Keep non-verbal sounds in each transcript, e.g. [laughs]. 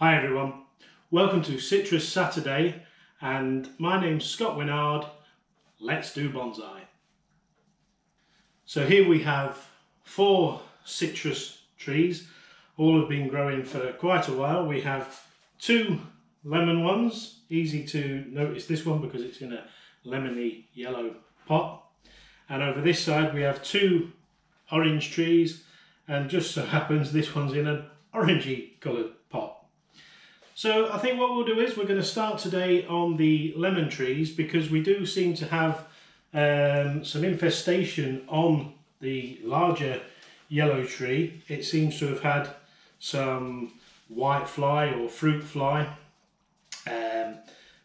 Hi everyone, welcome to Citrus Saturday and my name's Scott Winard. Let's do bonsai. So here we have four citrus trees, all have been growing for quite a while. We have two lemon ones, easy to notice this one because it's in a lemony yellow pot. And over this side we have two orange trees and just so [laughs] happens this one's in an orangey coloured. So I think what we'll do is we're going to start today on the lemon trees because we do seem to have um, some infestation on the larger yellow tree. It seems to have had some white fly or fruit fly. Um,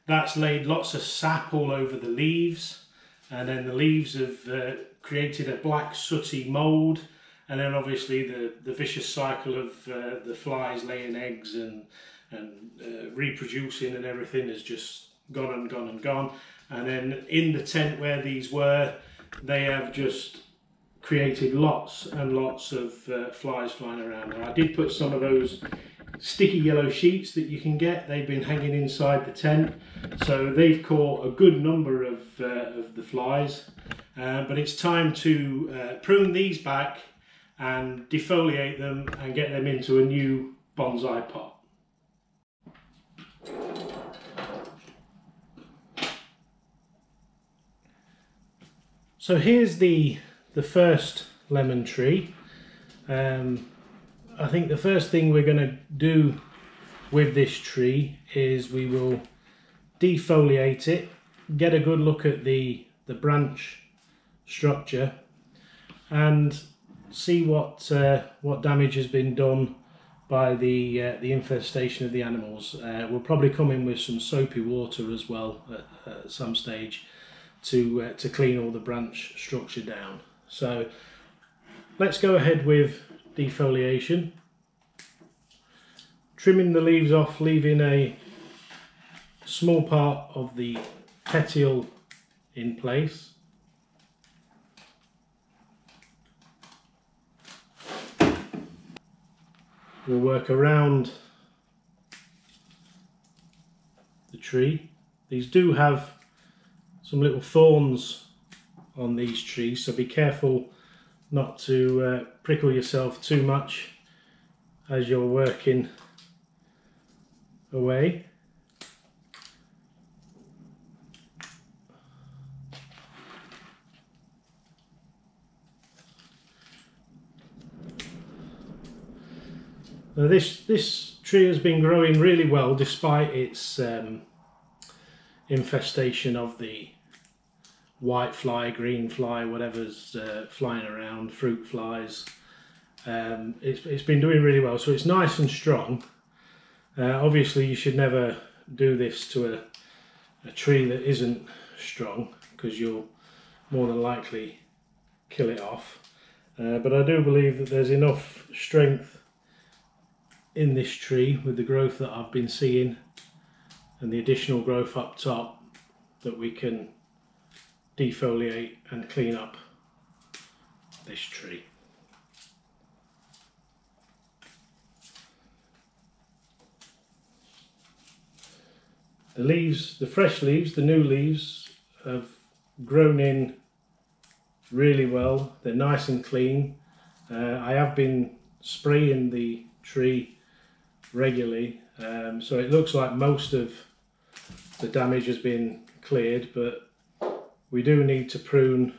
that's laid lots of sap all over the leaves and then the leaves have uh, created a black sooty mould and then obviously the, the vicious cycle of uh, the flies laying eggs and and uh, reproducing and everything has just gone and gone and gone. And then in the tent where these were, they have just created lots and lots of uh, flies flying around. I did put some of those sticky yellow sheets that you can get. They've been hanging inside the tent, so they've caught a good number of, uh, of the flies. Uh, but it's time to uh, prune these back and defoliate them and get them into a new bonsai pot. So here's the the first lemon tree. Um, I think the first thing we're going to do with this tree is we will defoliate it, get a good look at the the branch structure, and see what uh, what damage has been done by the uh, the infestation of the animals. Uh, we'll probably come in with some soapy water as well at, at some stage to, uh, to clean all the branch structure down. So let's go ahead with defoliation. Trimming the leaves off, leaving a small part of the petiole in place. We'll work around the tree. These do have some little thorns on these trees so be careful not to uh, prickle yourself too much as you're working away. Now this this tree has been growing really well despite its um, infestation of the white fly, green fly, whatever's uh, flying around, fruit flies. Um, it's, it's been doing really well, so it's nice and strong. Uh, obviously, you should never do this to a, a tree that isn't strong because you'll more than likely kill it off. Uh, but I do believe that there's enough strength in this tree with the growth that I've been seeing and the additional growth up top that we can defoliate and clean up this tree. The leaves, the fresh leaves, the new leaves have grown in really well. They're nice and clean. Uh, I have been spraying the tree regularly um, so it looks like most of the damage has been cleared but we do need to prune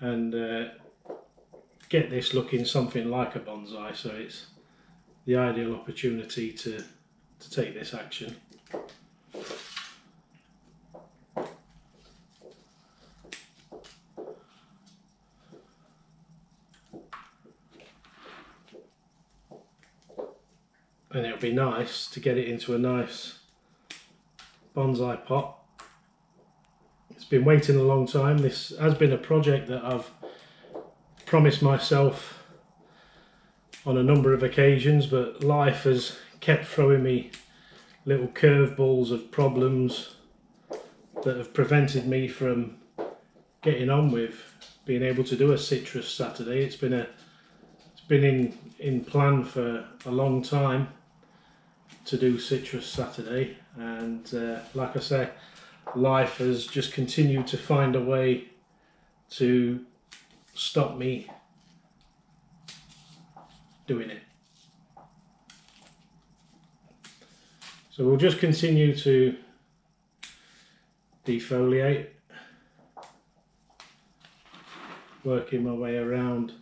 and uh, get this looking something like a bonsai so it's the ideal opportunity to, to take this action. Be nice to get it into a nice bonsai pot It's been waiting a long time. This has been a project that I've promised myself on a number of occasions, but life has kept throwing me little curveballs of problems that have prevented me from getting on with being able to do a citrus Saturday. It's been a it's been in in plan for a long time, to do Citrus Saturday, and uh, like I say, life has just continued to find a way to stop me doing it. So we'll just continue to defoliate, working my way around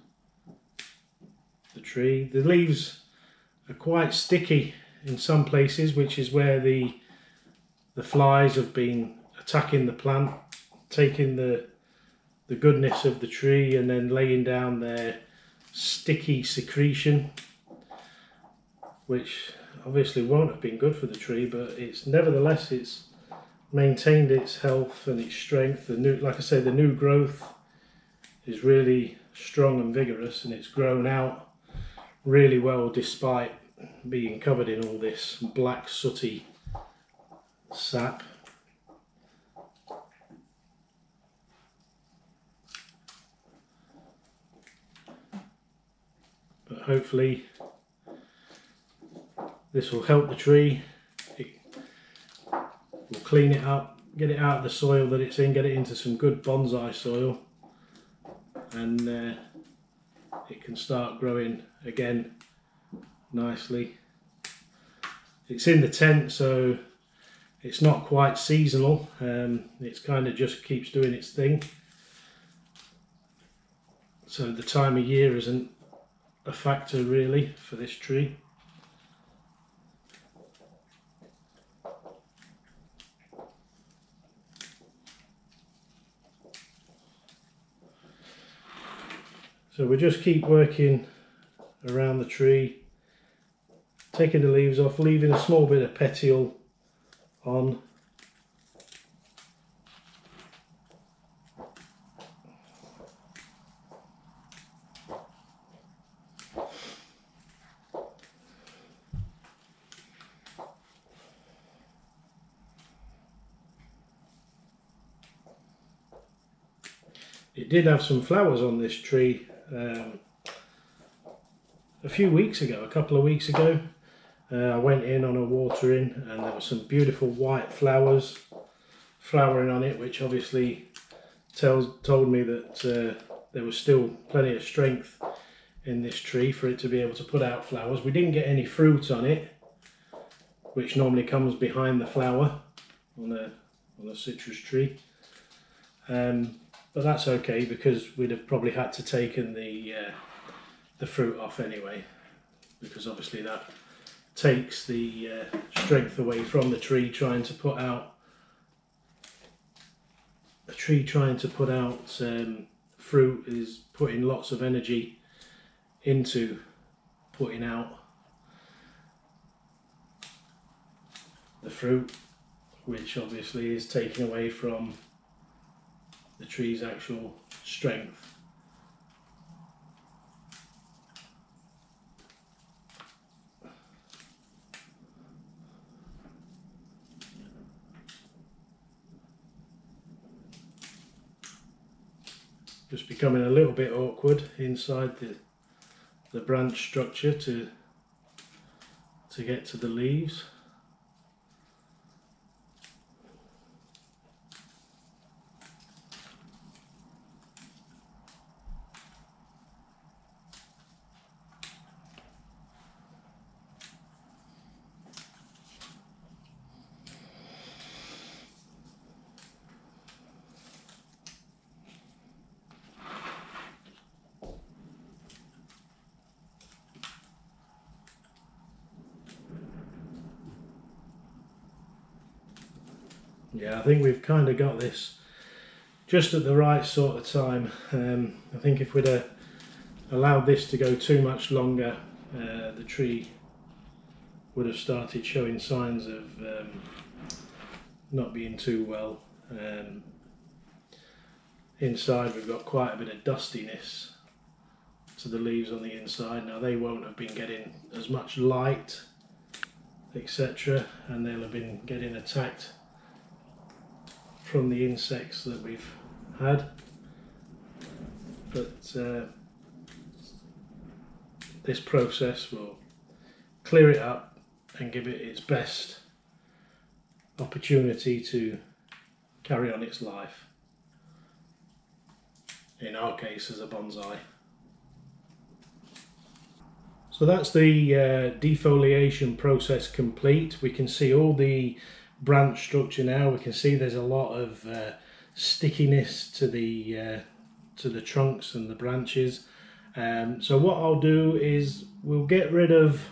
the tree. The leaves are quite sticky in some places, which is where the the flies have been attacking the plant, taking the the goodness of the tree and then laying down their sticky secretion, which obviously won't have been good for the tree, but it's nevertheless it's maintained its health and its strength. The new, like I say, the new growth is really strong and vigorous, and it's grown out really well despite being covered in all this black sooty sap. But hopefully this will help the tree. It will clean it up, get it out of the soil that it's in, get it into some good bonsai soil and uh, it can start growing again nicely. It's in the tent so it's not quite seasonal, um, it's kind of just keeps doing its thing. So the time of year isn't a factor really for this tree. So we just keep working around the tree, taking the leaves off, leaving a small bit of petiole on it did have some flowers on this tree um, a few weeks ago, a couple of weeks ago. Uh, I went in on a watering and there were some beautiful white flowers flowering on it, which obviously tells told me that uh, there was still plenty of strength in this tree for it to be able to put out flowers. We didn't get any fruit on it, which normally comes behind the flower on a on a citrus tree. Um, but that's okay because we'd have probably had to taken the uh, the fruit off anyway because obviously that takes the uh, strength away from the tree trying to put out a tree trying to put out um, fruit is putting lots of energy into putting out the fruit which obviously is taken away from the tree's actual strength. Just becoming a little bit awkward inside the the branch structure to to get to the leaves. Yeah, I think we've kind of got this just at the right sort of time. Um, I think if we'd uh, allowed this to go too much longer, uh, the tree would have started showing signs of um, not being too well. Um, inside we've got quite a bit of dustiness to the leaves on the inside. Now they won't have been getting as much light etc and they'll have been getting attacked from the insects that we've had. But uh, this process will clear it up and give it its best opportunity to carry on its life. In our case, as a bonsai. So that's the uh, defoliation process complete. We can see all the branch structure now. We can see there's a lot of uh, stickiness to the uh, to the trunks and the branches. Um, so what I'll do is we'll get rid of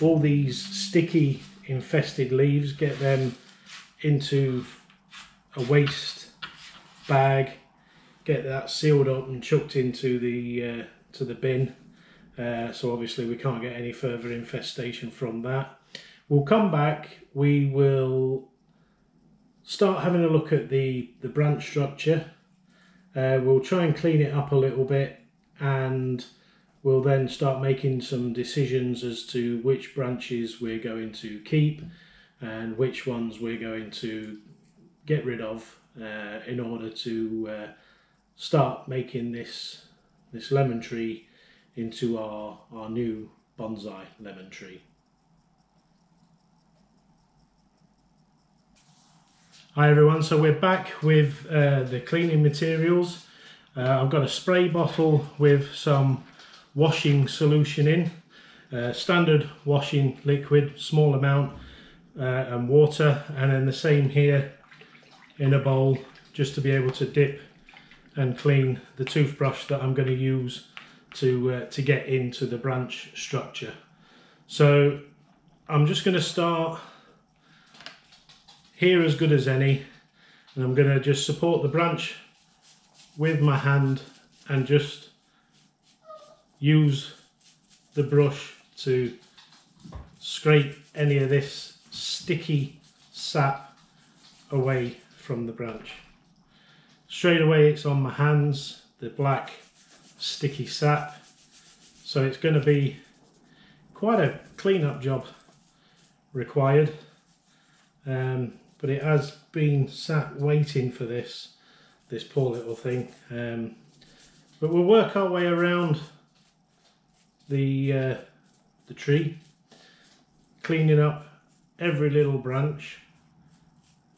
all these sticky infested leaves, get them into a waste bag, get that sealed up and chucked into the uh, to the bin. Uh, so obviously we can't get any further infestation from that. We'll come back, we will start having a look at the, the branch structure. Uh, we'll try and clean it up a little bit and we'll then start making some decisions as to which branches we're going to keep and which ones we're going to get rid of uh, in order to uh, start making this this lemon tree into our, our new bonsai lemon tree. Hi everyone, so we're back with uh, the cleaning materials. Uh, I've got a spray bottle with some washing solution in, uh, standard washing liquid, small amount, uh, and water, and then the same here in a bowl just to be able to dip and clean the toothbrush that I'm going to use to, uh, to get into the branch structure. So I'm just going to start here as good as any and I'm going to just support the branch with my hand and just use the brush to scrape any of this sticky sap away from the branch. Straight away it's on my hands, the black sticky sap. So it's going to be quite a clean-up job required. Um, but it has been sat waiting for this, this poor little thing. Um, but we'll work our way around the, uh, the tree, cleaning up every little branch,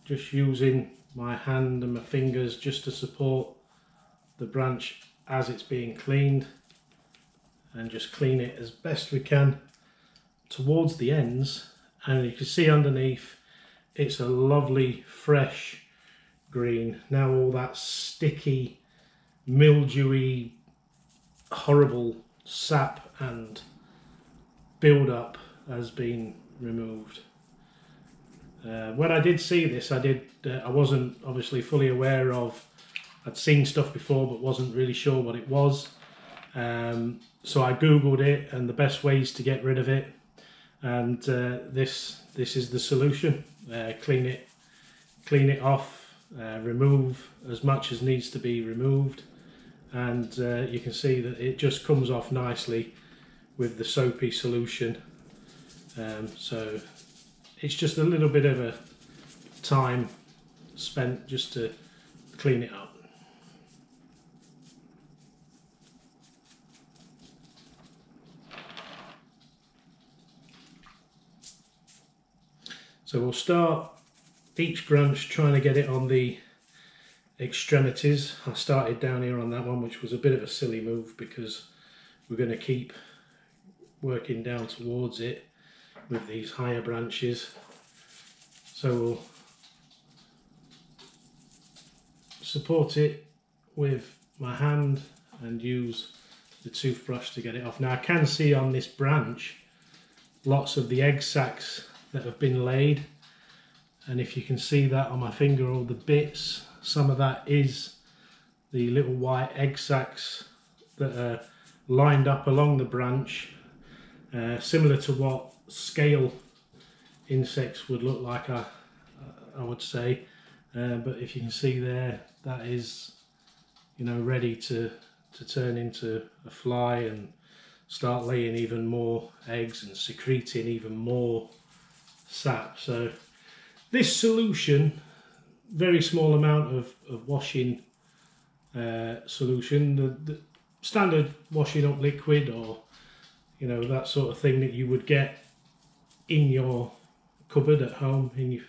just using my hand and my fingers just to support the branch as it's being cleaned and just clean it as best we can towards the ends and you can see underneath it's a lovely fresh green now all that sticky mildewy horrible sap and build up has been removed uh, when I did see this I did uh, I wasn't obviously fully aware of I'd seen stuff before but wasn't really sure what it was. Um, so I googled it and the best ways to get rid of it and uh, this this is the solution. Uh, clean it clean it off, uh, remove as much as needs to be removed and uh, you can see that it just comes off nicely with the soapy solution. Um, so it's just a little bit of a time spent just to clean it up. So we'll start each branch trying to get it on the extremities. I started down here on that one, which was a bit of a silly move because we're going to keep working down towards it with these higher branches. So we'll support it with my hand and use the toothbrush to get it off. Now I can see on this branch lots of the egg sacs that have been laid. And if you can see that on my finger all the bits some of that is the little white egg sacs that are lined up along the branch uh, similar to what scale insects would look like I, I would say. Uh, but if you can see there that is you know ready to to turn into a fly and start laying even more eggs and secreting even more sap. So this solution, very small amount of, of washing uh, solution, the, the standard washing up liquid or you know that sort of thing that you would get in your cupboard at home and you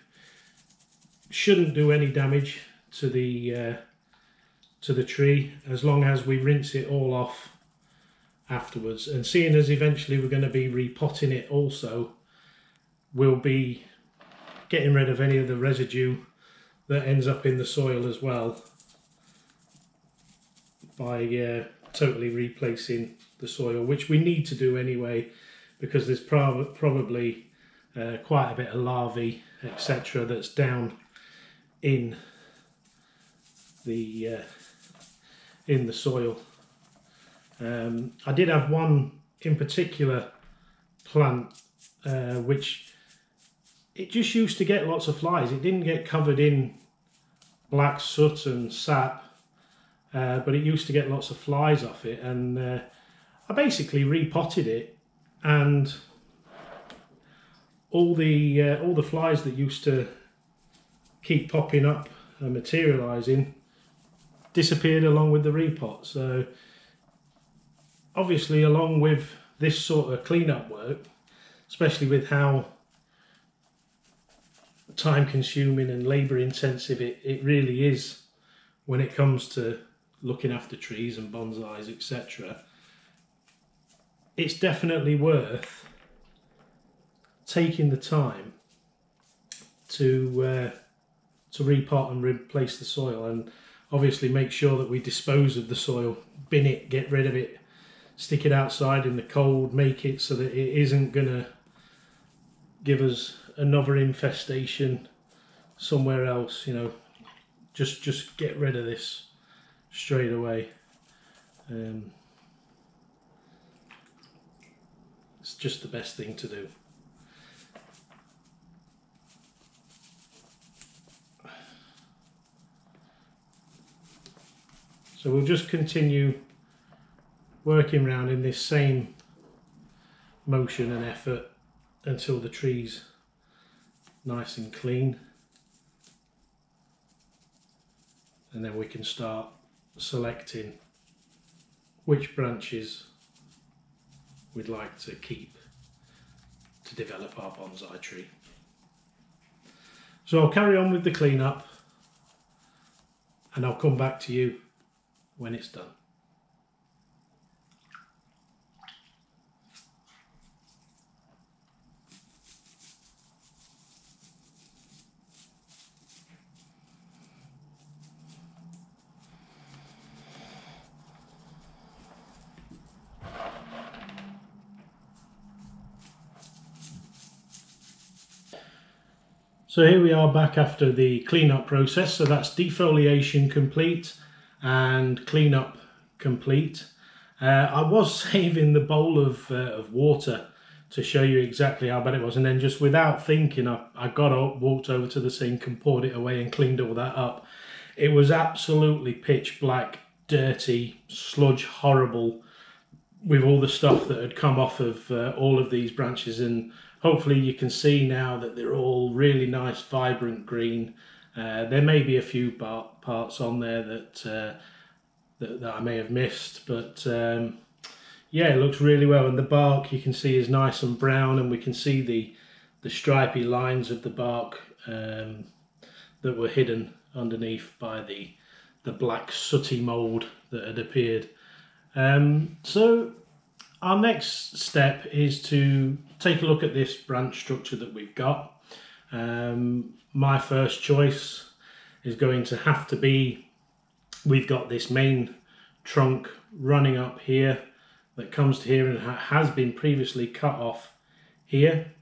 shouldn't do any damage to the uh, to the tree as long as we rinse it all off afterwards and seeing as eventually we're going to be repotting it also we'll be getting rid of any of the residue that ends up in the soil as well by uh, totally replacing the soil which we need to do anyway because there's prob probably uh, quite a bit of larvae etc that's down in the uh, in the soil. Um, I did have one in particular plant uh, which it just used to get lots of flies. It didn't get covered in black soot and sap, uh, but it used to get lots of flies off it. And uh, I basically repotted it, and all the uh, all the flies that used to keep popping up and materializing disappeared along with the repot. So obviously along with this sort of cleanup work, especially with how time consuming and labour intensive it, it really is when it comes to looking after trees and bonsais etc it's definitely worth taking the time to uh, to repot and replace the soil and obviously make sure that we dispose of the soil, bin it, get rid of it, stick it outside in the cold, make it so that it isn't going to give us another infestation somewhere else, you know. Just just get rid of this straight away. Um, it's just the best thing to do. So we'll just continue working around in this same motion and effort until the tree's nice and clean. And then we can start selecting which branches we'd like to keep to develop our bonsai tree. So I'll carry on with the cleanup and I'll come back to you when it's done. So here we are back after the cleanup process. So that's defoliation complete and cleanup complete. Uh, I was [laughs] saving the bowl of, uh, of water to show you exactly how bad it was and then just without thinking I, I got up, walked over to the sink and poured it away and cleaned all that up. It was absolutely pitch black, dirty, sludge, horrible with all the stuff that had come off of uh, all of these branches and hopefully you can see now that they're all really nice vibrant green uh, there may be a few parts on there that, uh, that, that I may have missed, but um, yeah, it looks really well. And the bark you can see is nice and brown, and we can see the the stripy lines of the bark um, that were hidden underneath by the the black sooty mold that had appeared. Um, so our next step is to take a look at this branch structure that we've got. Um, my first choice is going to have to be we've got this main trunk running up here that comes to here and has been previously cut off here.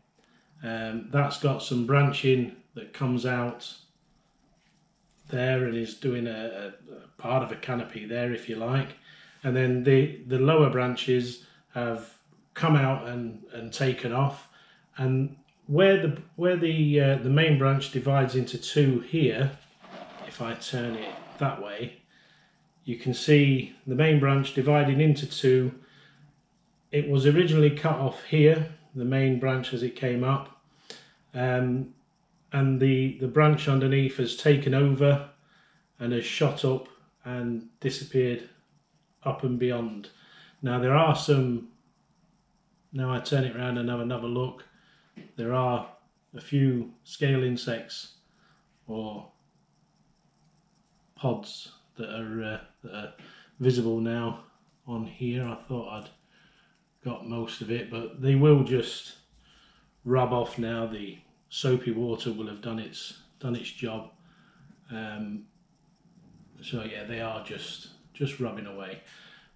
Um, that's got some branching that comes out there and is doing a, a, part of a canopy there if you like and then the the lower branches have come out and and taken off and where the where the uh, the main branch divides into two here, if I turn it that way, you can see the main branch dividing into two. It was originally cut off here, the main branch as it came up, um, and the the branch underneath has taken over and has shot up and disappeared up and beyond. Now there are some. Now I turn it around and have another look there are a few scale insects or pods that are, uh, that are visible now on here. I thought I'd got most of it, but they will just rub off now. The soapy water will have done its done its job. Um, so yeah, they are just just rubbing away.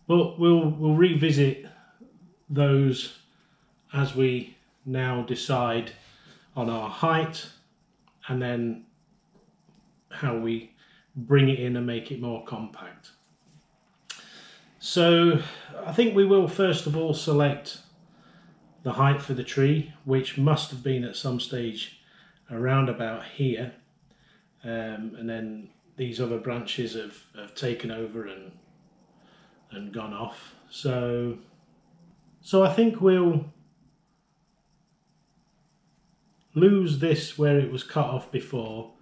But we'll we'll revisit those as we now decide on our height and then how we bring it in and make it more compact. So I think we will first of all select the height for the tree, which must have been at some stage around about here. Um, and then these other branches have, have taken over and and gone off. So so I think we'll lose this where it was cut off before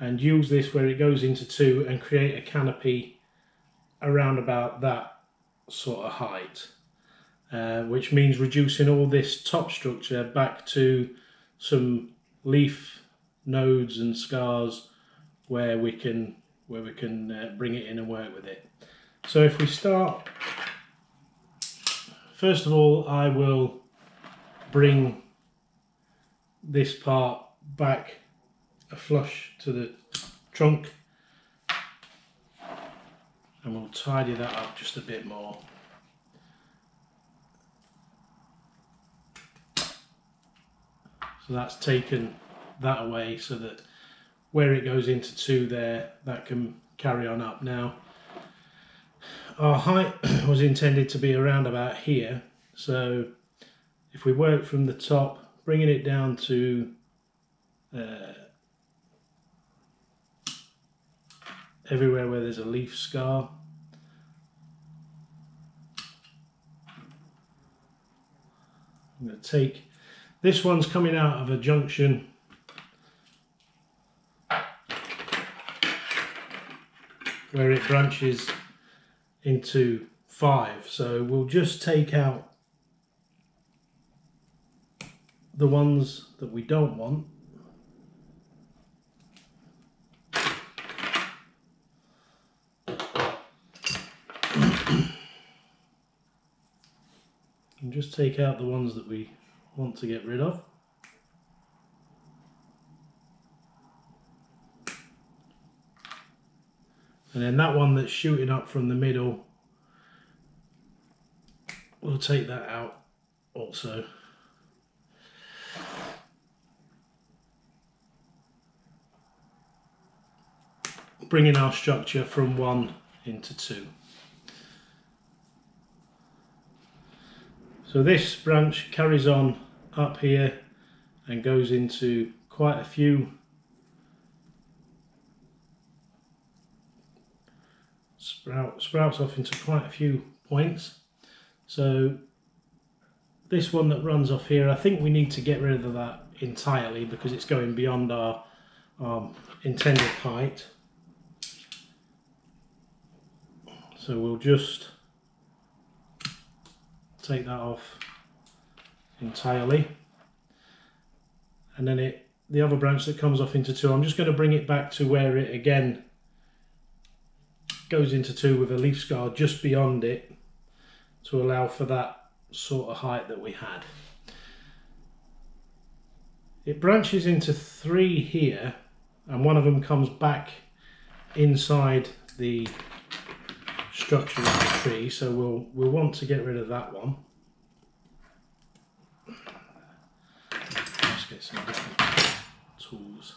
and use this where it goes into two and create a canopy around about that sort of height uh, which means reducing all this top structure back to some leaf nodes and scars where we can where we can uh, bring it in and work with it so if we start first of all I will bring this part back a flush to the trunk and we'll tidy that up just a bit more. So that's taken that away so that where it goes into two there, that can carry on up. Now, our height [clears throat] was intended to be around about here. So if we work from the top bringing it down to uh, everywhere where there's a leaf scar. I'm going to take, this one's coming out of a junction where it branches into five. So we'll just take out the ones that we don't want and just take out the ones that we want to get rid of. And then that one that's shooting up from the middle, we'll take that out also. bringing our structure from one into two. So this branch carries on up here and goes into quite a few sprout, sprouts off into quite a few points. So this one that runs off here, I think we need to get rid of that entirely because it's going beyond our, our intended height. So we'll just take that off entirely. And then it, the other branch that comes off into two, I'm just going to bring it back to where it again goes into two with a leaf scar just beyond it to allow for that sort of height that we had. It branches into three here and one of them comes back inside the structure of the tree, so we'll we'll want to get rid of that one. Let's get some different tools.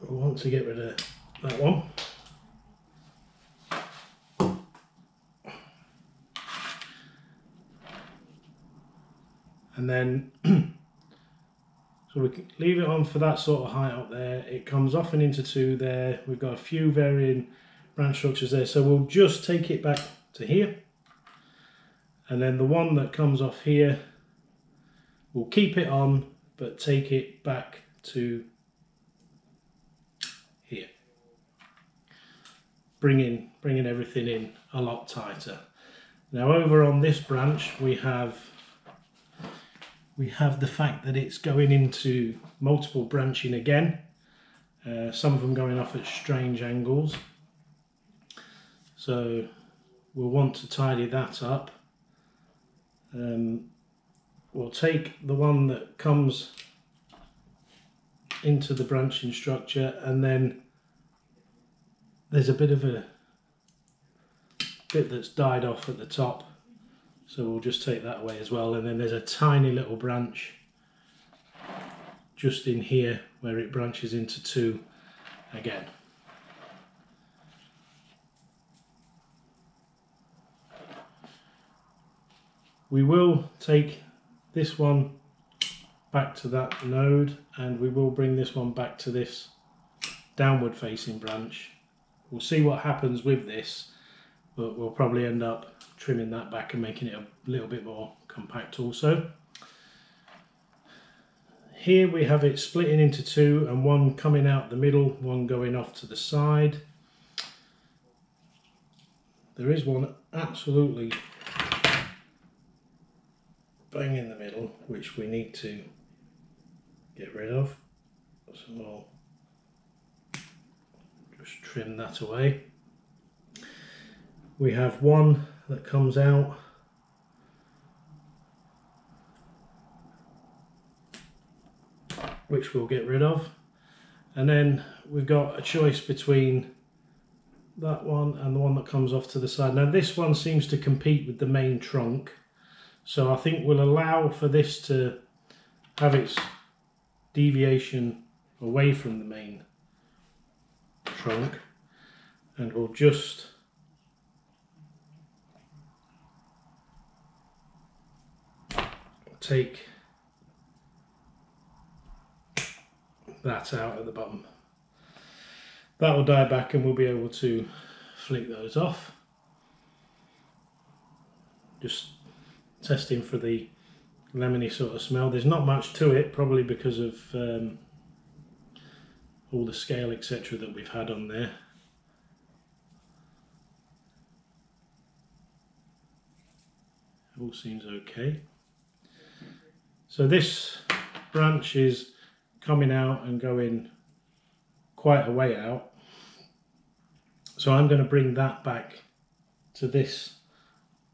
We'll want to get rid of that one. And then [clears throat] so we can leave it on for that sort of height up there. It comes off and into two there. We've got a few varying branch structures there. So we'll just take it back to here. And then the one that comes off here, we'll keep it on, but take it back to here. Bringing, bringing everything in a lot tighter. Now over on this branch we have we have the fact that it's going into multiple branching again. Uh, some of them going off at strange angles. So we'll want to tidy that up. Um, we'll take the one that comes into the branching structure and then there's a bit of a bit that's died off at the top so we'll just take that away as well. And then there's a tiny little branch just in here where it branches into two again. We will take this one back to that node and we will bring this one back to this downward facing branch. We'll see what happens with this but we'll probably end up trimming that back and making it a little bit more compact also. Here we have it splitting into two and one coming out the middle, one going off to the side. There is one absolutely bang in the middle which we need to get rid of. So we'll just trim that away. We have one that comes out. Which we'll get rid of. And then we've got a choice between that one and the one that comes off to the side. Now this one seems to compete with the main trunk. So I think we'll allow for this to have its deviation away from the main trunk. And we'll just take that out at the bottom. That will die back and we'll be able to flick those off. Just testing for the lemony sort of smell. There's not much to it, probably because of um, all the scale etc that we've had on there. All seems okay. So this branch is coming out and going quite a way out. So I'm going to bring that back to this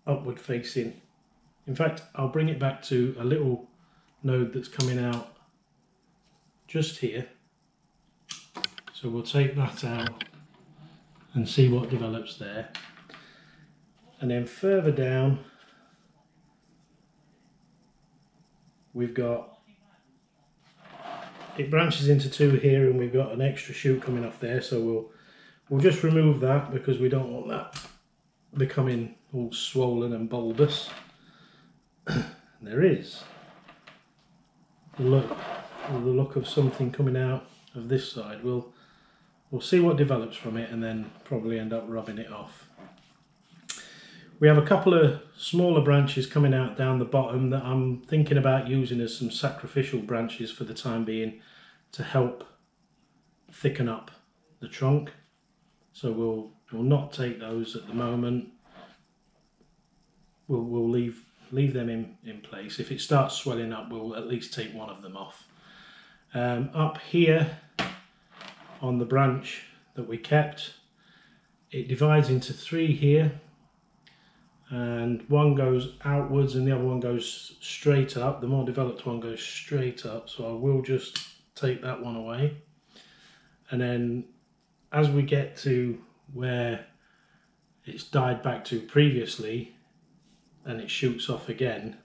upward facing in fact, I'll bring it back to a little node that's coming out just here. So we'll take that out and see what develops there. And then further down, we've got, it branches into two here and we've got an extra shoot coming off there. So we'll, we'll just remove that because we don't want that becoming all swollen and bulbous [clears throat] there is the look, the look of something coming out of this side. We'll, we'll see what develops from it and then probably end up rubbing it off. We have a couple of smaller branches coming out down the bottom that I'm thinking about using as some sacrificial branches for the time being to help thicken up the trunk. So we'll, we'll not take those at the moment. We'll, we'll leave leave them in, in place. If it starts swelling up, we'll at least take one of them off. Um, up here on the branch that we kept, it divides into three here and one goes outwards and the other one goes straight up. The more developed one goes straight up, so I will just take that one away. And then as we get to where it's died back to previously, and it shoots off again,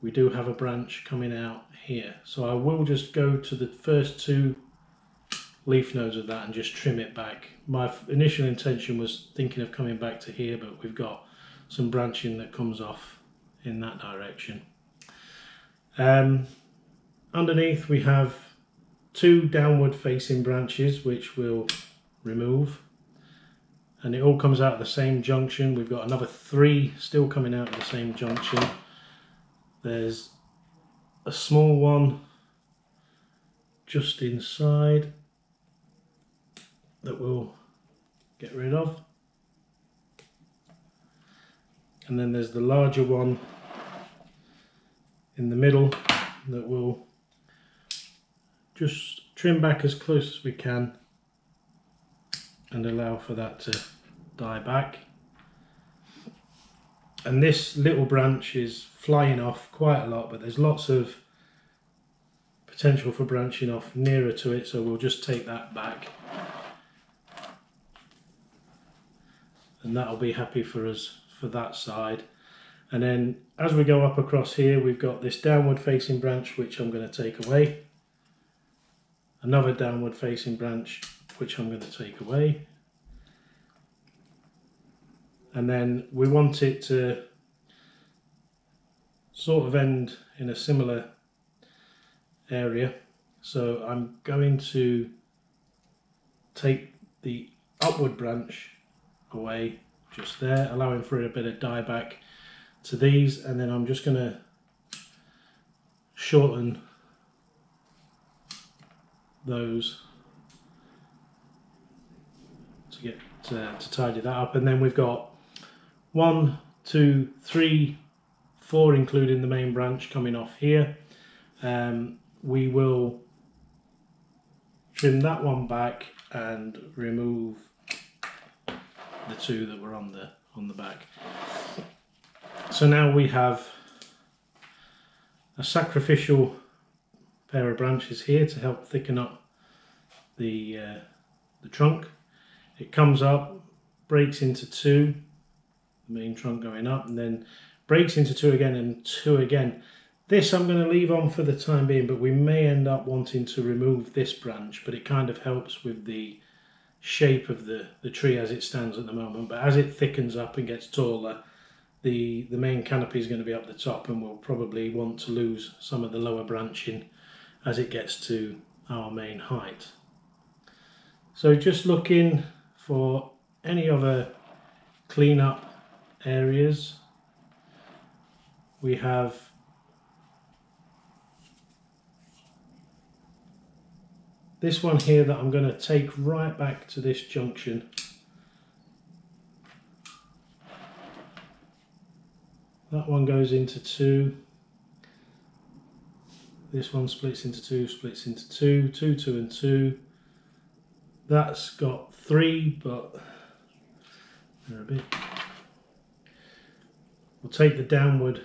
we do have a branch coming out here. So I will just go to the first two leaf nodes of that and just trim it back. My initial intention was thinking of coming back to here, but we've got some branching that comes off in that direction. Um, underneath we have two downward facing branches which we'll remove and it all comes out of the same junction. We've got another three still coming out of the same junction. There's a small one just inside that we'll get rid of. And then there's the larger one in the middle that we'll just trim back as close as we can and allow for that to die back. And this little branch is flying off quite a lot, but there's lots of potential for branching off nearer to it, so we'll just take that back. And that'll be happy for us for that side. And then as we go up across here, we've got this downward facing branch, which I'm going to take away. Another downward facing branch, which I'm going to take away. And then we want it to sort of end in a similar area. So I'm going to take the upward branch away just there, allowing for a bit of dieback to these and then I'm just going to shorten those to get uh, to tidy that up. And then we've got one two three four including the main branch coming off here. Um, we will trim that one back and remove the two that were on the on the back so now we have a sacrificial pair of branches here to help thicken up the, uh, the trunk. It comes up, breaks into two, the main trunk going up, and then breaks into two again and two again. This I'm going to leave on for the time being, but we may end up wanting to remove this branch, but it kind of helps with the shape of the, the tree as it stands at the moment. But as it thickens up and gets taller, the, the main canopy is going to be up the top and we'll probably want to lose some of the lower branching as it gets to our main height. So just looking for any other cleanup areas. We have this one here that I'm going to take right back to this junction That one goes into two. This one splits into two, splits into two, two, two and two. That's got three, but they're a bit. We'll take the downward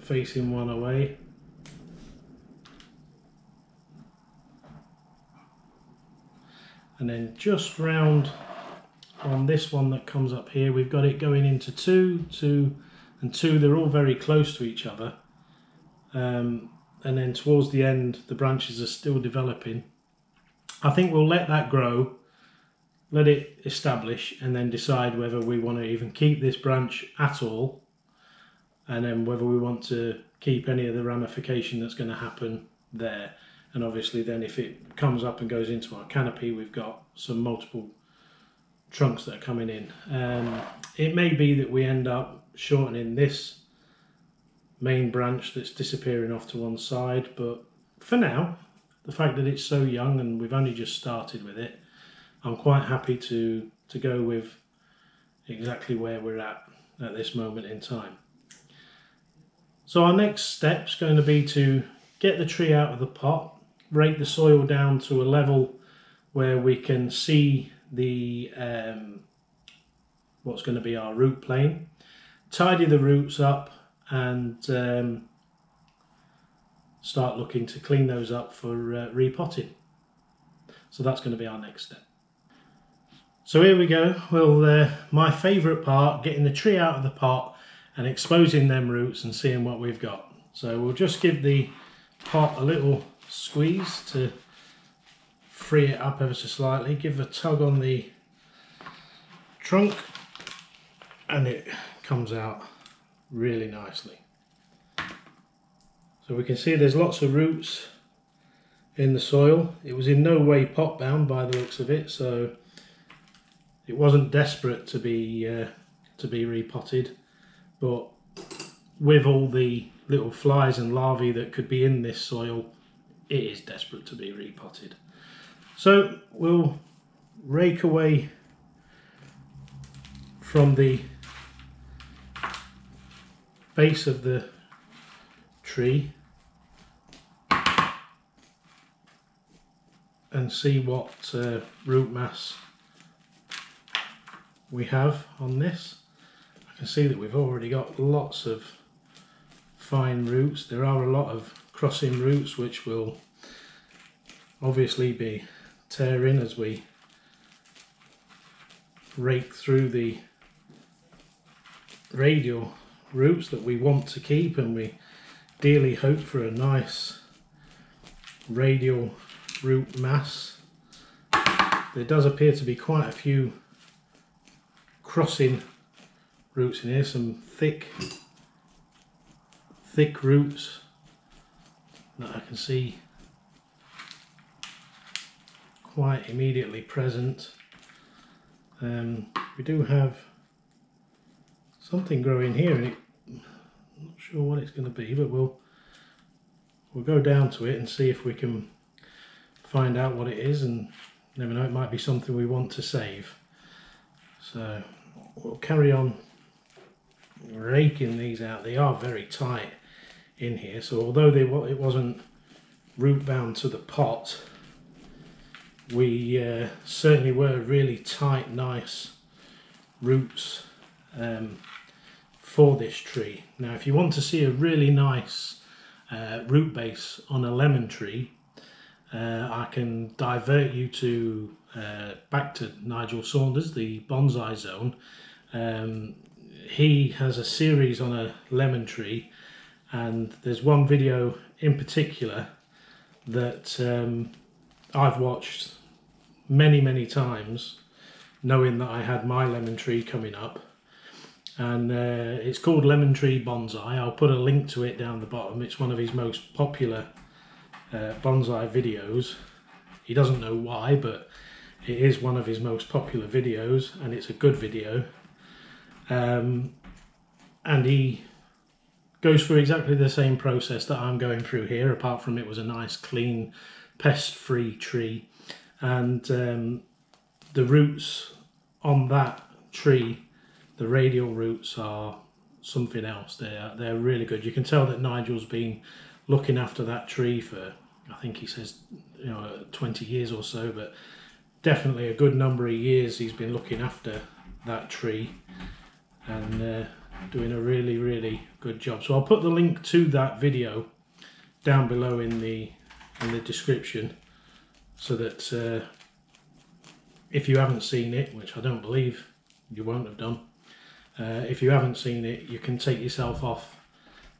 facing one away. And then just round on this one that comes up here, we've got it going into two, two, and two, they're all very close to each other. Um, and then towards the end, the branches are still developing. I think we'll let that grow, let it establish, and then decide whether we want to even keep this branch at all, and then whether we want to keep any of the ramification that's going to happen there. And obviously, then if it comes up and goes into our canopy, we've got some multiple trunks that are coming in. Um, it may be that we end up shortening this main branch that's disappearing off to one side but for now the fact that it's so young and we've only just started with it I'm quite happy to to go with exactly where we're at at this moment in time so our next step is going to be to get the tree out of the pot rake the soil down to a level where we can see the um, what's going to be our root plane tidy the roots up and um, start looking to clean those up for uh, repotting. So that's going to be our next step. So here we go. Well, uh, my favourite part, getting the tree out of the pot and exposing them roots and seeing what we've got. So we'll just give the pot a little squeeze to free it up ever so slightly. Give a tug on the trunk and it comes out really nicely. So we can see there's lots of roots in the soil. It was in no way pot bound by the looks of it, so it wasn't desperate to be uh, to be repotted, but with all the little flies and larvae that could be in this soil, it is desperate to be repotted. So we'll rake away from the base of the tree and see what uh, root mass we have on this. I can see that we've already got lots of fine roots. There are a lot of crossing roots which will obviously be tearing as we rake through the radial roots that we want to keep and we dearly hope for a nice radial root mass. There does appear to be quite a few crossing roots in here, some thick thick roots that I can see quite immediately present. Um, we do have something growing here and it, I'm not sure what it's going to be but we'll we'll go down to it and see if we can find out what it is and never know it might be something we want to save. So we'll carry on raking these out. They are very tight in here. So although they it wasn't root bound to the pot we uh, certainly were really tight nice roots um, for this tree. Now if you want to see a really nice uh, root base on a lemon tree uh, I can divert you to uh, back to Nigel Saunders the bonsai zone. Um, he has a series on a lemon tree and there's one video in particular that um, I've watched many many times knowing that I had my lemon tree coming up and uh, it's called Lemon Tree Bonsai. I'll put a link to it down the bottom. It's one of his most popular uh, bonsai videos. He doesn't know why but it is one of his most popular videos and it's a good video um, and he goes through exactly the same process that I'm going through here apart from it was a nice clean pest free tree. And um, the roots on that tree the radial roots are something else. They're they're really good. You can tell that Nigel's been looking after that tree for I think he says you know 20 years or so but definitely a good number of years he's been looking after that tree. And uh, doing a really really good job. So I'll put the link to that video down below in the in the description so that uh, if you haven't seen it which I don't believe you won't have done uh, if you haven't seen it you can take yourself off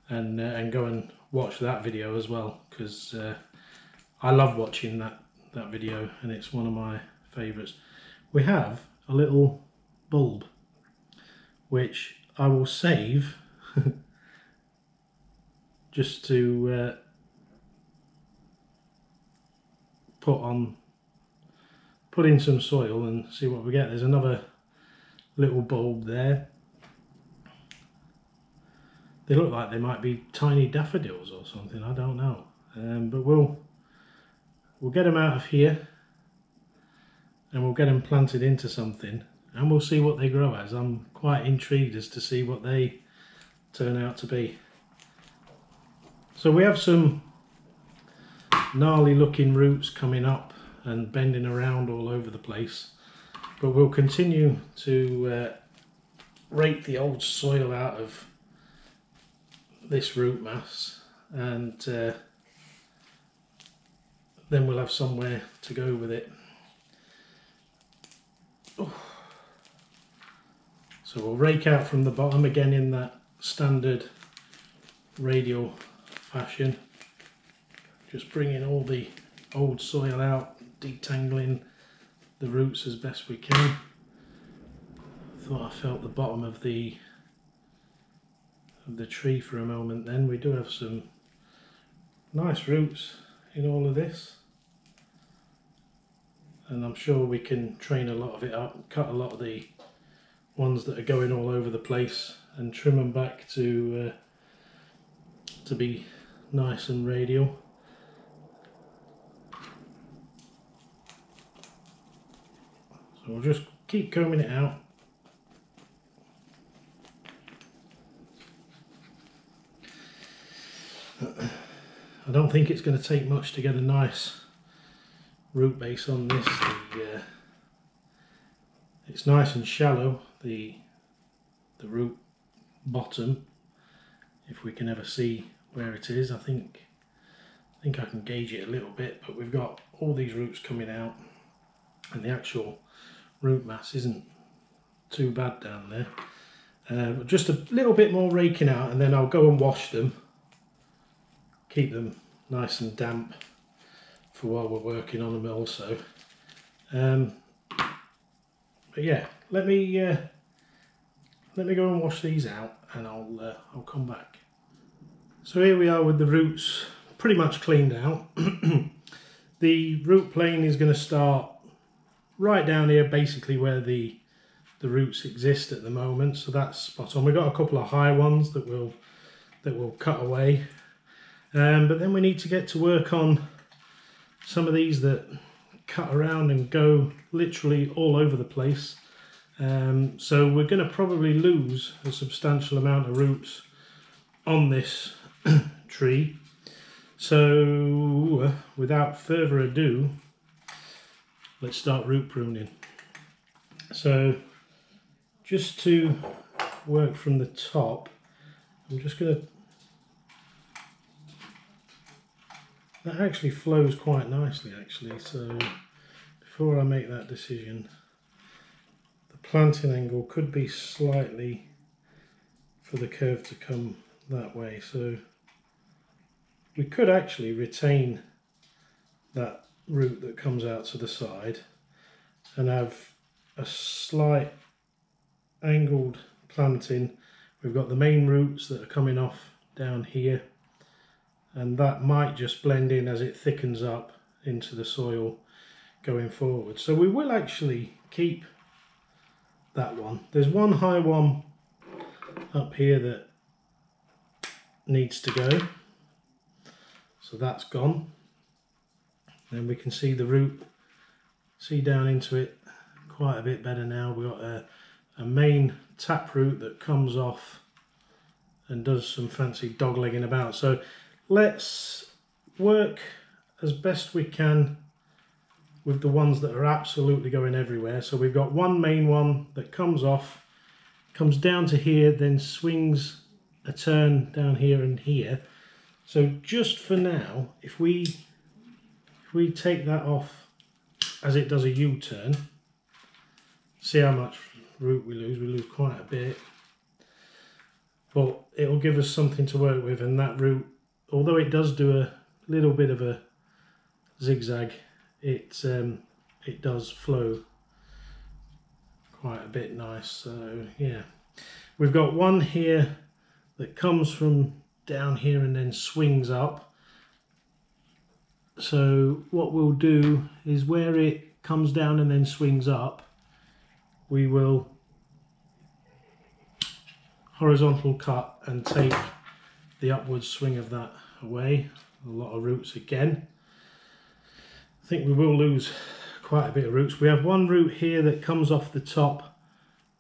and uh, and go and watch that video as well because uh, I love watching that that video and it's one of my favorites. We have a little bulb which I will save [laughs] just to uh, put on put in some soil and see what we get. There's another little bulb there. They look like they might be tiny daffodils or something I don't know. Um, but we'll we'll get them out of here and we'll get them planted into something and we'll see what they grow as. I'm quite intrigued as to see what they turn out to be. So we have some gnarly looking roots coming up and bending around all over the place but we'll continue to uh, rake the old soil out of this root mass and uh, then we'll have somewhere to go with it. Oh. So we'll rake out from the bottom again in that standard radial fashion. Just bringing all the old soil out, detangling the roots as best we can. Thought I felt the bottom of the of the tree for a moment then. We do have some nice roots in all of this and I'm sure we can train a lot of it up, cut a lot of the ones that are going all over the place and trim them back to uh, to be nice and radial. So we'll just keep combing it out. I don't think it's going to take much to get a nice root base on this. The, uh, it's nice and shallow, the, the root bottom, if we can ever see where it is. I think, I think I can gauge it a little bit, but we've got all these roots coming out and the actual root mass isn't too bad down there. Uh, just a little bit more raking out and then I'll go and wash them keep them nice and damp for while we're working on them also um, but yeah let me uh, let me go and wash these out and I'll uh, I'll come back. So here we are with the roots pretty much cleaned out. [clears throat] The root plane is going to start right down here basically where the the roots exist at the moment. So that's spot on. We've got a couple of high ones that will that will cut away. Um, but then we need to get to work on some of these that cut around and go literally all over the place um, so we're going to probably lose a substantial amount of roots on this [clears throat] tree. So without further ado let's start root pruning. So just to work from the top, I'm just going to that actually flows quite nicely actually. So before I make that decision planting angle could be slightly for the curve to come that way so we could actually retain that root that comes out to the side and have a slight angled planting. We've got the main roots that are coming off down here and that might just blend in as it thickens up into the soil going forward. So we will actually keep that one. There's one high one up here that needs to go. So that's gone. Then we can see the root, see down into it quite a bit better now. We've got a a main taproot that comes off and does some fancy doglegging about. So let's work as best we can with the ones that are absolutely going everywhere. So we've got one main one that comes off, comes down to here, then swings a turn down here and here. So just for now, if we if we take that off as it does a U-turn, see how much root we lose. We lose quite a bit. But it'll give us something to work with and that root, although it does do a little bit of a zigzag, it, um, it does flow quite a bit nice. So yeah, we've got one here that comes from down here and then swings up. So what we'll do is where it comes down and then swings up, we will horizontal cut and take the upward swing of that away. A lot of roots again. I think we will lose quite a bit of roots. We have one root here that comes off the top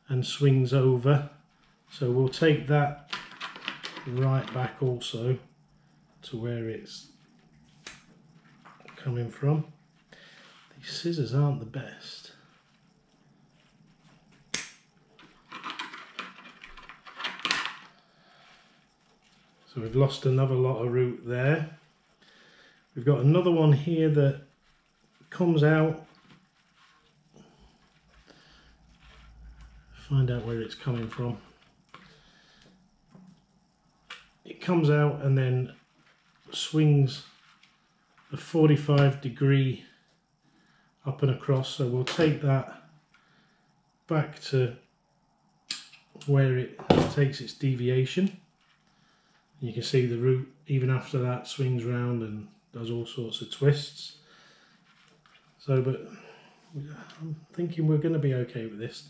and swings over. So we'll take that right back also to where it's coming from. These scissors aren't the best. So we've lost another lot of root there. We've got another one here that comes out. Find out where it's coming from. It comes out and then swings a 45 degree up and across. So we'll take that back to where it takes its deviation you can see the root even after that swings round and does all sorts of twists so but I'm thinking we're going to be okay with this.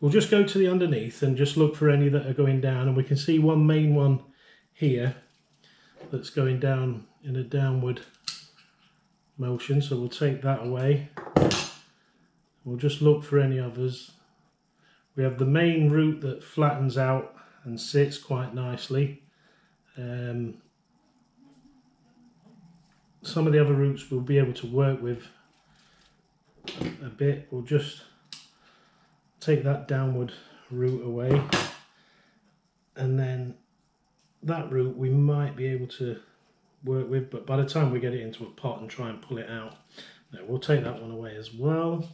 We'll just go to the underneath and just look for any that are going down and we can see one main one here that's going down in a downward motion so we'll take that away. We'll just look for any others. We have the main root that flattens out and sits quite nicely. Um, some of the other roots we'll be able to work with a bit. We'll just take that downward root away. And then that root we might be able to work with but by the time we get it into a pot and try and pull it out we'll take that one away as well.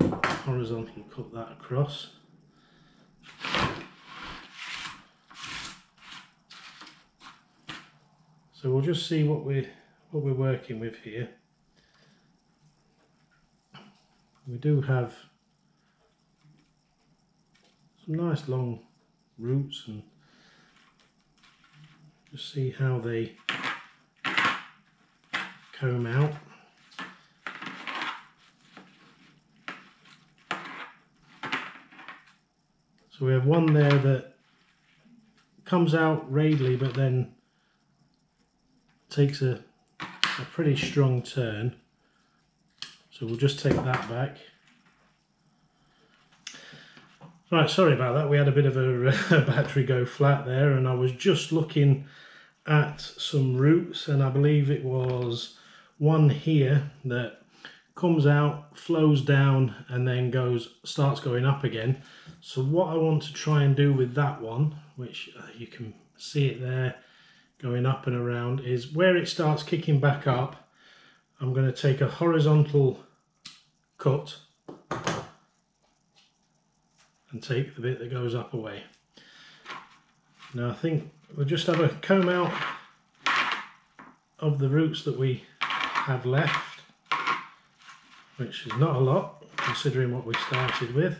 Horizontal cut that across. So we'll just see what we're what we're working with here we do have some nice long roots and just see how they comb out. So we have one there that comes out radially but then takes a, a pretty strong turn. So we'll just take that back. Right, sorry about that. We had a bit of a, [laughs] a, battery go flat there and I was just looking at some roots and I believe it was one here that comes out, flows down and then goes starts going up again. So what I want to try and do with that one, which uh, you can see it there going up and around, is where it starts kicking back up, I'm going to take a horizontal cut and take the bit that goes up away. Now I think we'll just have a comb out of the roots that we have left, which is not a lot considering what we started with.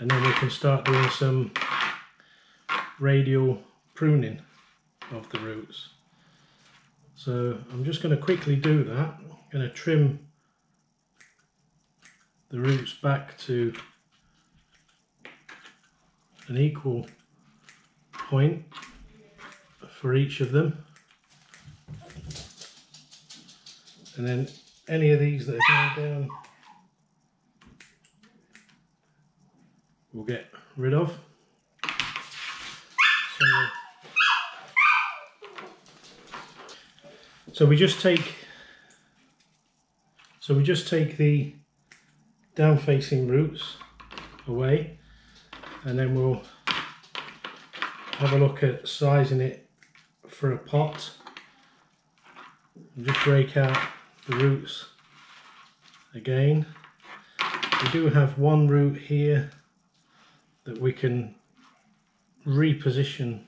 And then we can start doing some radial pruning of the roots. So I'm just going to quickly do that. I'm going to trim the roots back to an equal point for each of them and then any of these that are going down we'll get rid of so we just take so we just take the down facing roots away and then we'll have a look at sizing it for a pot. And just break out the roots again. We do have one root here that we can reposition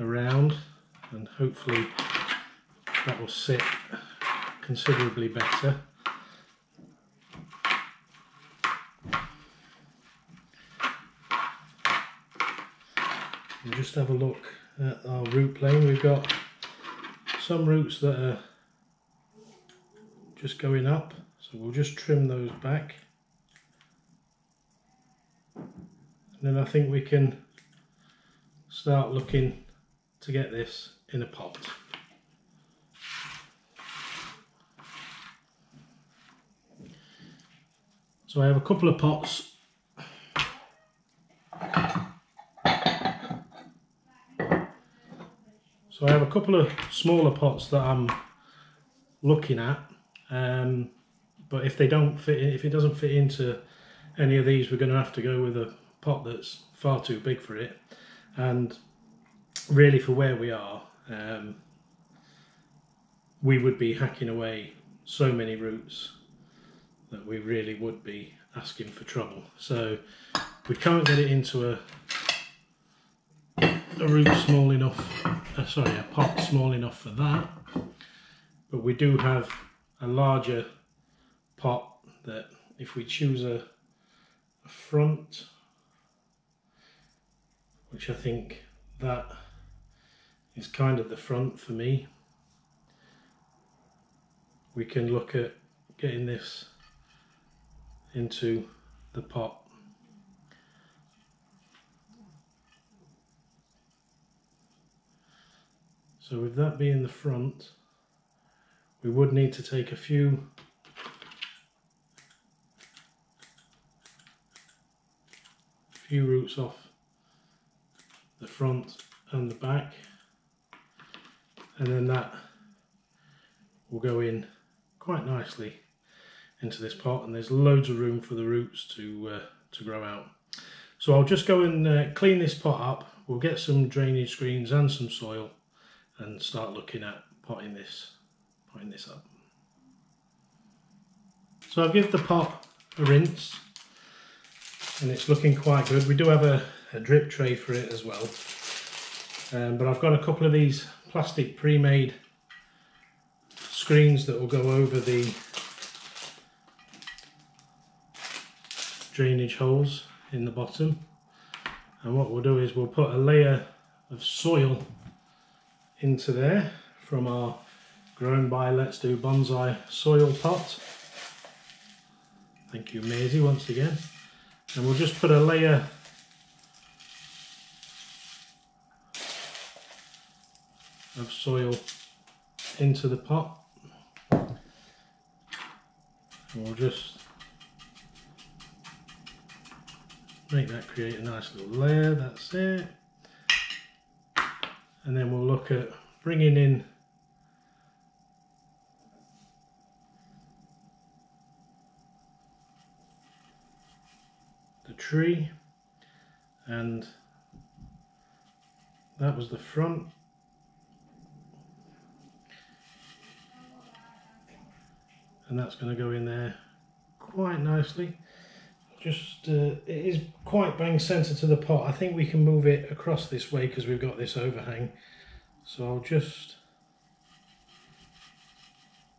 around and hopefully that will sit considerably better just have a look at our root plane. We've got some roots that are just going up, so we'll just trim those back. And then I think we can start looking to get this in a pot. So I have a couple of pots So I have a couple of smaller pots that I'm looking at, um, but if they don't fit, if it doesn't fit into any of these, we're going to have to go with a pot that's far too big for it. And really, for where we are, um, we would be hacking away so many roots that we really would be asking for trouble. So we can't get it into a a root small enough, uh, sorry, a pot small enough for that. But we do have a larger pot that if we choose a, a front, which I think that is kind of the front for me, we can look at getting this into the pot. So with that being the front, we would need to take a few few roots off the front and the back and then that will go in quite nicely into this pot and there's loads of room for the roots to uh, to grow out. So I'll just go and uh, clean this pot up. We'll get some drainage screens and some soil and start looking at potting this potting this up. So I'll give the pot a rinse and it's looking quite good. We do have a, a drip tray for it as well. Um, but I've got a couple of these plastic pre-made screens that will go over the drainage holes in the bottom. And what we'll do is we'll put a layer of soil into there from our grown by Let's Do Bonsai soil pot. Thank you Maisie once again. And we'll just put a layer of soil into the pot. And we'll just make that create a nice little layer that's it. And then we'll look at bringing in the tree. And that was the front. And that's going to go in there quite nicely just uh, it is quite bang center to the pot. I think we can move it across this way because we've got this overhang. So I'll just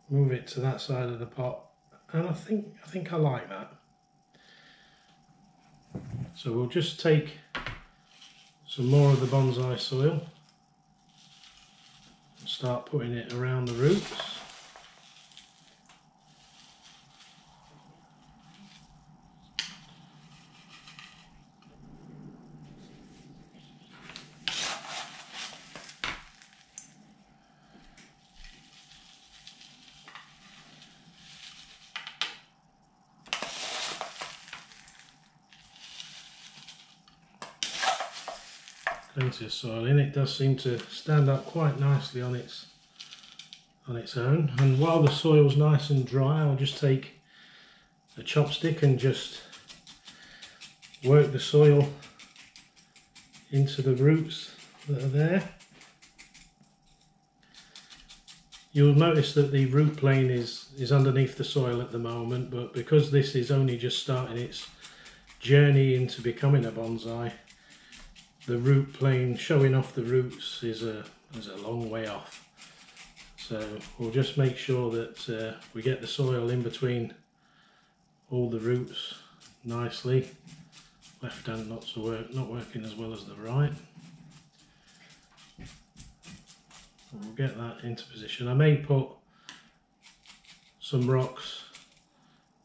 move it to that side of the pot. And I think I think I like that. So we'll just take some more of the bonsai soil and start putting it around the roots of soil in it does seem to stand up quite nicely on its on its own. And while the soil's nice and dry I'll just take a chopstick and just work the soil into the roots that are there. You'll notice that the root plane is is underneath the soil at the moment but because this is only just starting its journey into becoming a bonsai the root plane showing off the roots is a, is a long way off. So we'll just make sure that uh, we get the soil in between all the roots nicely. Left hand not to work, not working as well as the right. We'll get that into position. I may put some rocks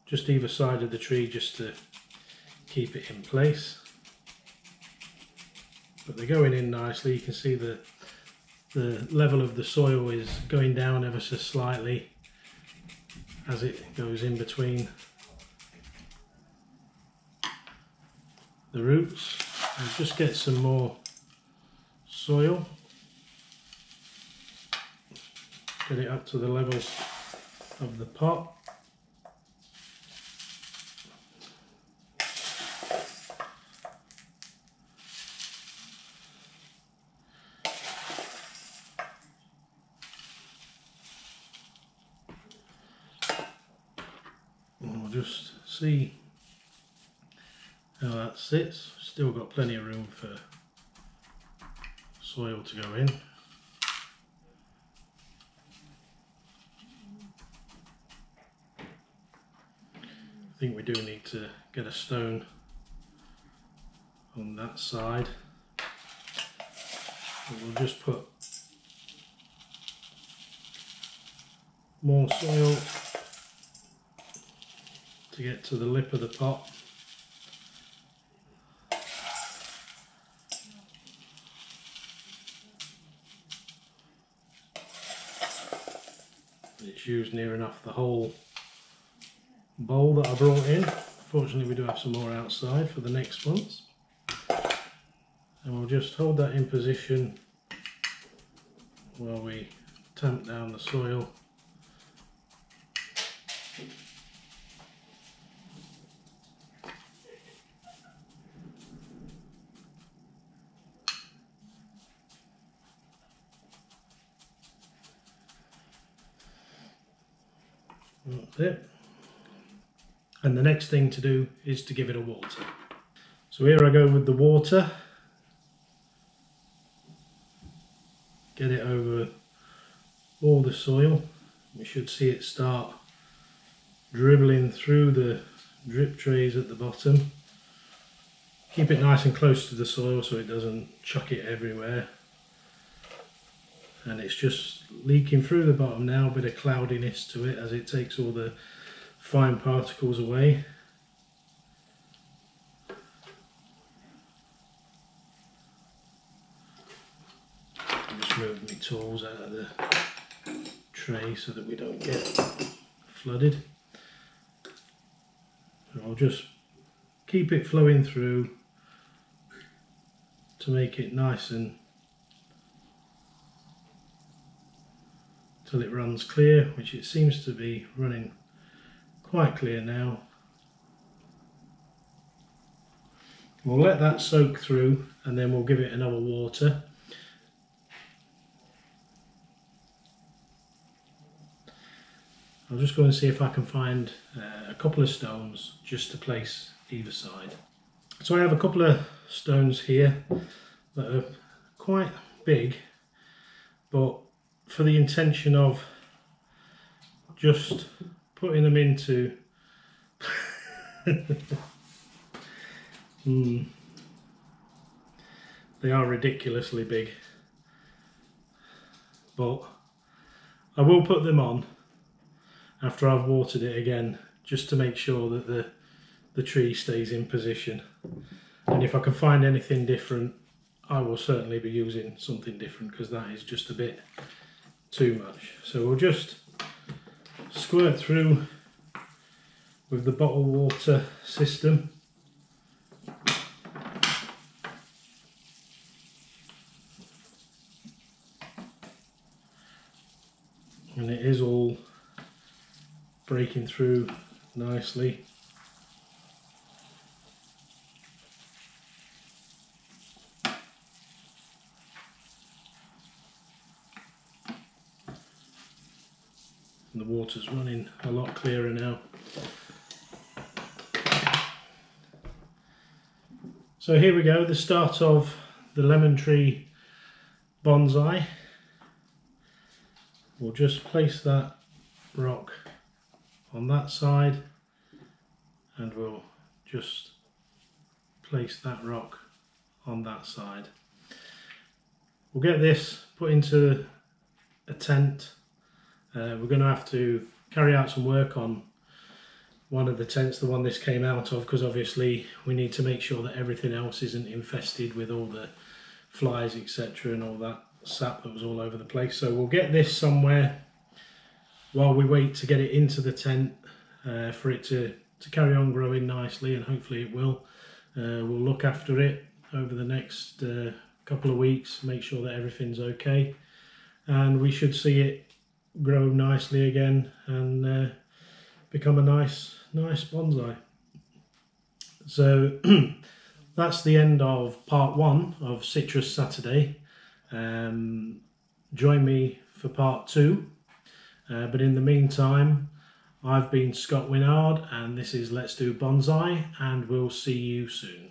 just either side of the tree just to keep it in place but they're going in nicely. You can see the the level of the soil is going down ever so slightly as it goes in between the roots. I'll just get some more soil. Get it up to the level of the pot. just see how that sits. Still got plenty of room for soil to go in. I think we do need to get a stone on that side. But we'll just put more soil to get to the lip of the pot. It's used near enough the whole bowl that I brought in. Fortunately we do have some more outside for the next ones. And we'll just hold that in position while we tamp down the soil. That's it. The next thing to do is to give it a water. So here I go with the water. Get it over all the soil. We should see it start dribbling through the drip trays at the bottom. Keep it nice and close to the soil so it doesn't chuck it everywhere. And it's just leaking through the bottom now, a bit of cloudiness to it as it takes all the fine particles away. Just move my tools out of the tray so that we don't get flooded. So I'll just keep it flowing through to make it nice and till it runs clear, which it seems to be running quite clear now. We'll let that soak through and then we'll give it another water. I'll just go and see if I can find uh, a couple of stones just to place either side. So I have a couple of stones here that are quite big but for the intention of just putting them into [laughs] mm. they are ridiculously big. But I will put them on after I've watered it again just to make sure that the the tree stays in position. And if I can find anything different I will certainly be using something different because that is just a bit too much. So we'll just squirt through with the bottled water system. And it is all breaking through nicely. the water's running a lot clearer now. So here we go, the start of the lemon tree bonsai. We'll just place that rock on that side and we'll just place that rock on that side. We'll get this put into a tent uh, we're going to have to carry out some work on one of the tents, the one this came out of, because obviously we need to make sure that everything else isn't infested with all the flies, etc., and all that sap that was all over the place. So we'll get this somewhere while we wait to get it into the tent uh, for it to, to carry on growing nicely, and hopefully it will. Uh, we'll look after it over the next uh, couple of weeks, make sure that everything's okay, and we should see it grow nicely again and uh, become a nice nice bonsai. So [clears throat] that's the end of part one of Citrus Saturday. Um, join me for part two. Uh, but in the meantime, I've been Scott Winard and this is Let's Do Bonsai and we'll see you soon.